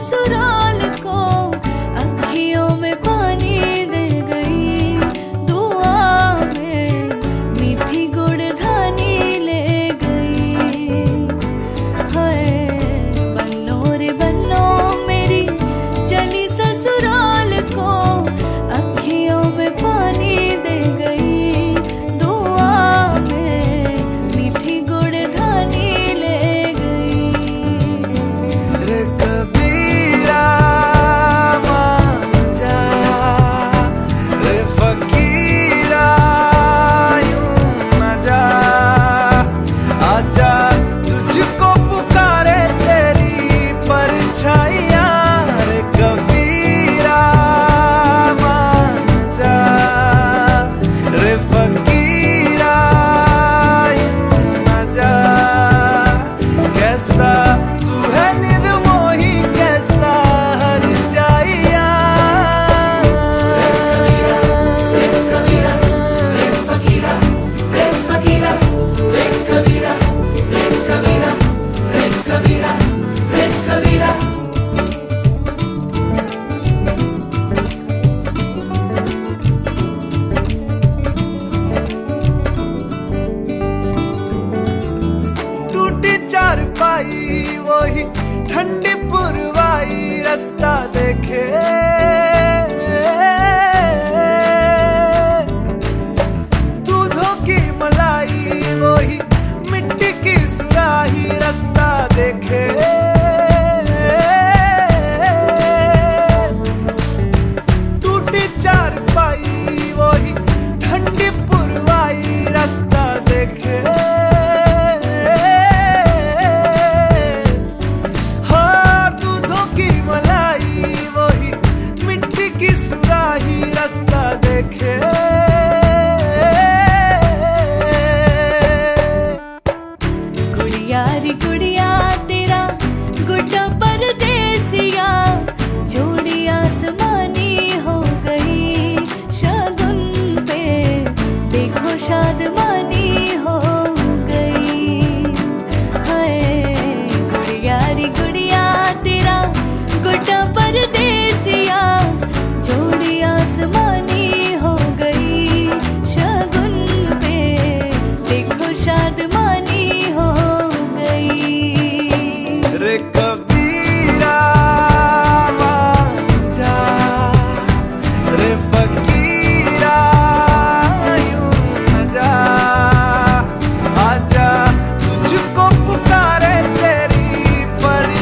sorrow. पाई वही ठंडी पुरवाई रास्ता देखे।